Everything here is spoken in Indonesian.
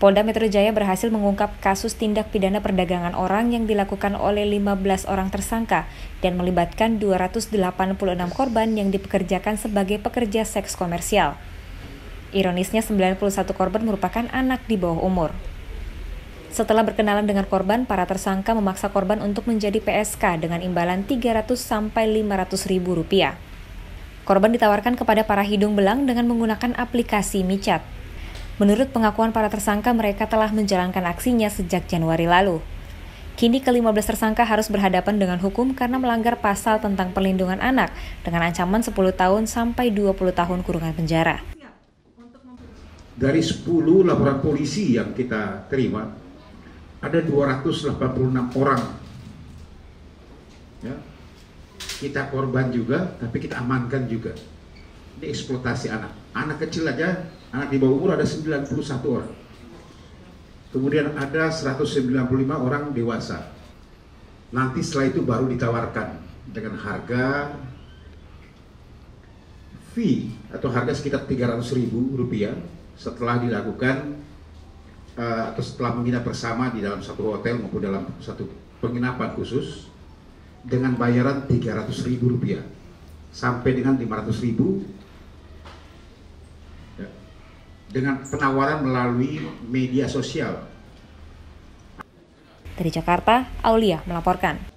Polda Metro Jaya berhasil mengungkap kasus tindak pidana perdagangan orang yang dilakukan oleh 15 orang tersangka dan melibatkan 286 korban yang dipekerjakan sebagai pekerja seks komersial. Ironisnya 91 korban merupakan anak di bawah umur. Setelah berkenalan dengan korban, para tersangka memaksa korban untuk menjadi PSK dengan imbalan 300 sampai 500 ribu rupiah. Korban ditawarkan kepada para hidung belang dengan menggunakan aplikasi micat. Menurut pengakuan para tersangka, mereka telah menjalankan aksinya sejak Januari lalu. Kini ke-15 tersangka harus berhadapan dengan hukum karena melanggar pasal tentang perlindungan anak dengan ancaman 10 tahun sampai 20 tahun kurungan penjara. Dari 10 laporan polisi yang kita terima, ada 286 orang. Ya. Kita korban juga, tapi kita amankan juga. Ini eksploitasi anak. Anak kecil aja anak di bawah umur ada 91 orang. Kemudian ada 195 orang dewasa. Nanti setelah itu baru ditawarkan dengan harga fee atau harga sekitar 300 ribu rupiah setelah dilakukan uh, atau setelah menginap bersama di dalam satu hotel maupun dalam satu penginapan khusus dengan bayaran 300 ribu rupiah sampai dengan 500 ribu dengan penawaran melalui media sosial. Dari Jakarta, Aulia melaporkan.